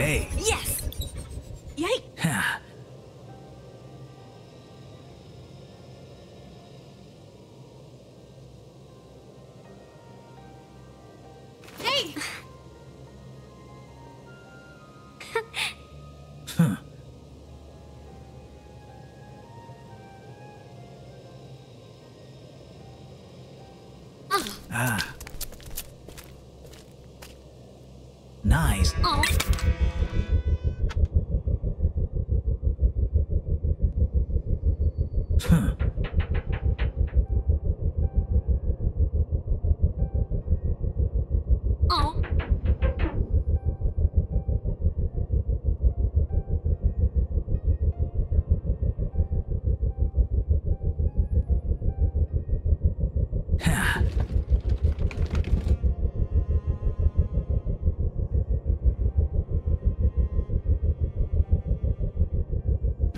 Hey. Yes! Yay! Hey! Huh. Ah. Oh.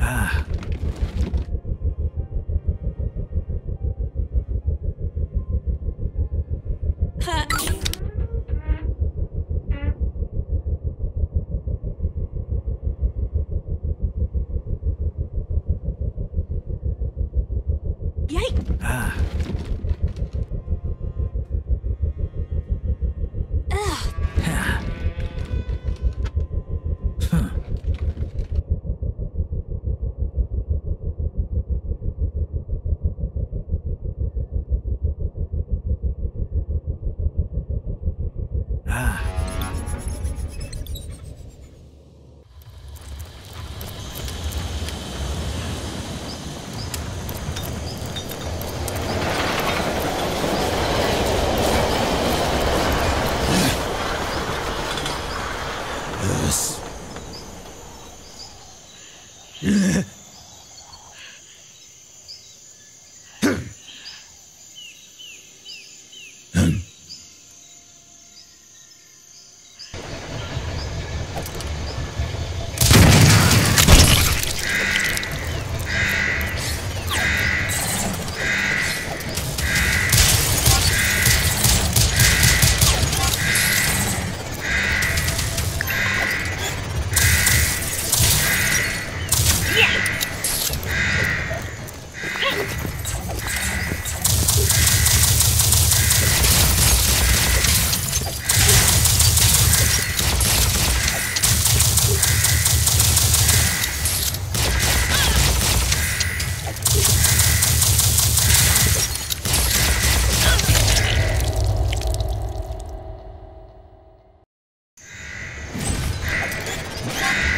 Ah. Huh. Yay! Ah. Ugh. Yes. Ah!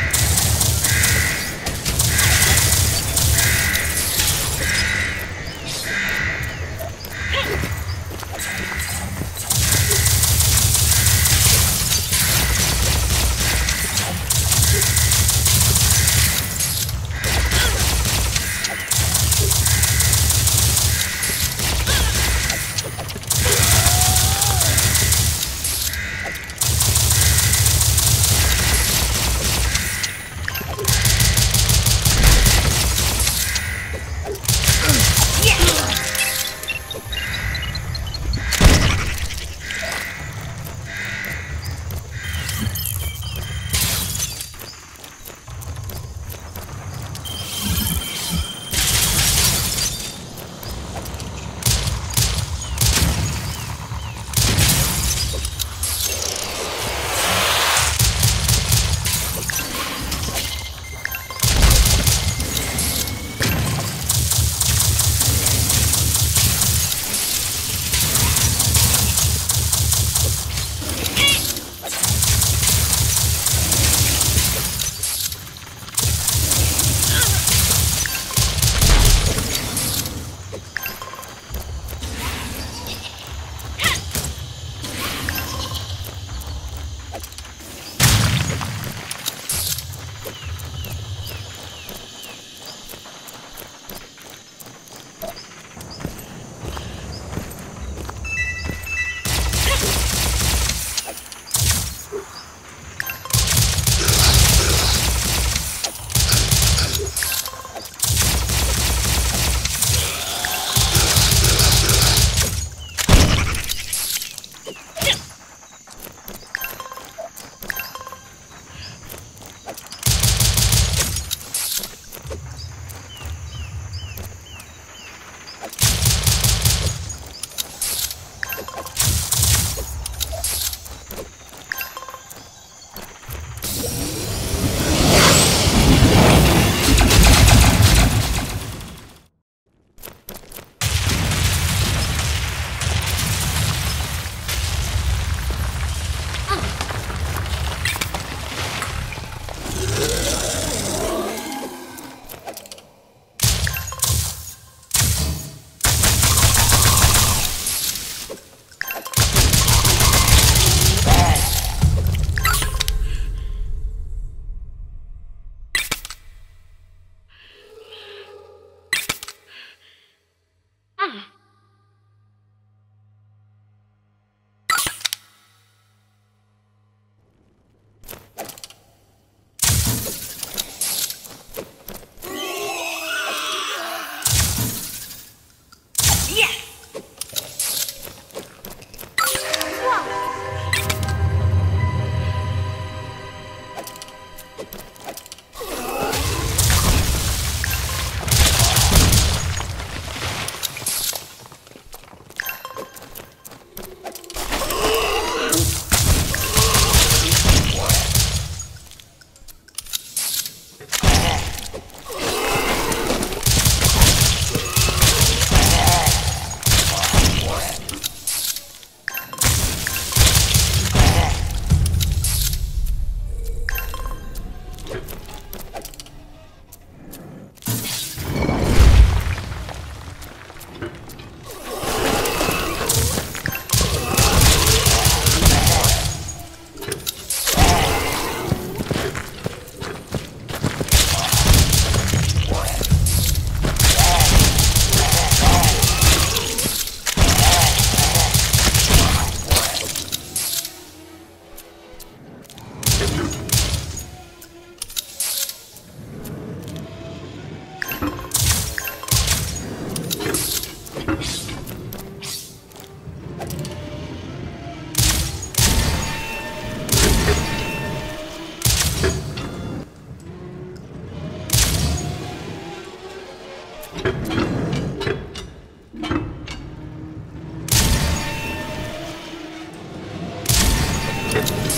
you.